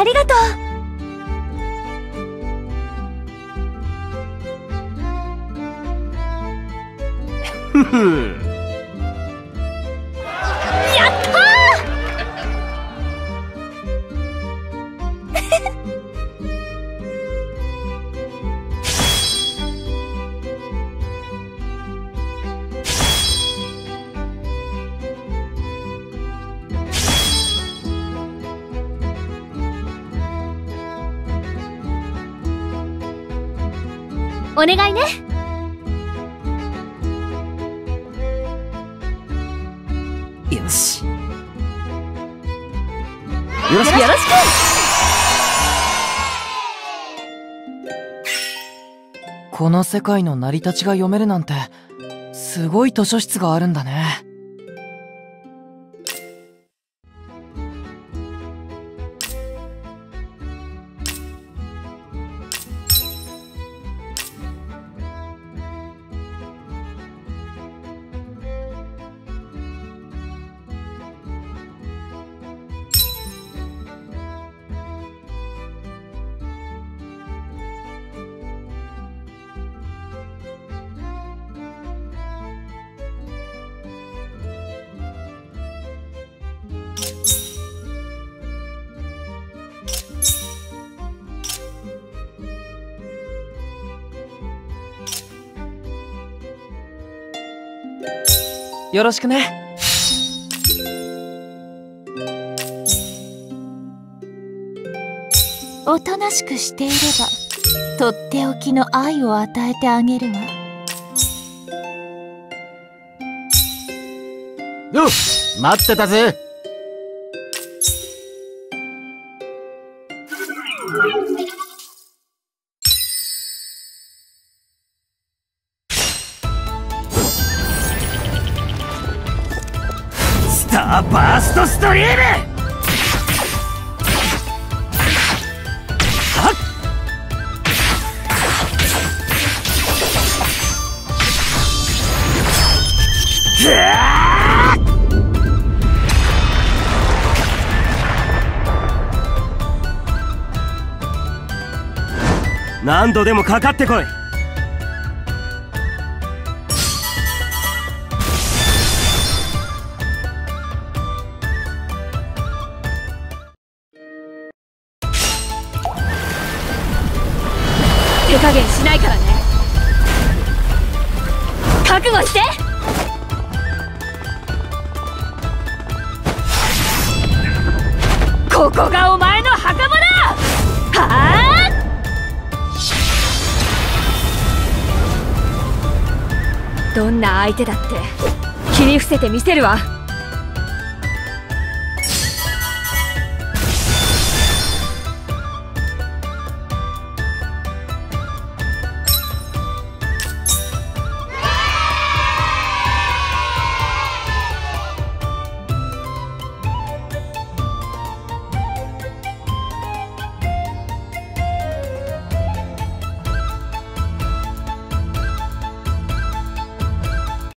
ありがとう。ふふ。お願いね。よし。よろしく。よろしく。この世界の成り立ちが読めるなんてすごい図書室があるんだねよろしくね。おとなしくしていればとっておきの愛を与えてあげるわ。よ待ってたぜターバーストストリーム！何度でもかかってこい！加減しないからね。覚悟して。ここがお前の墓場だ。はあ？どんな相手だって切り伏せてみせるわ。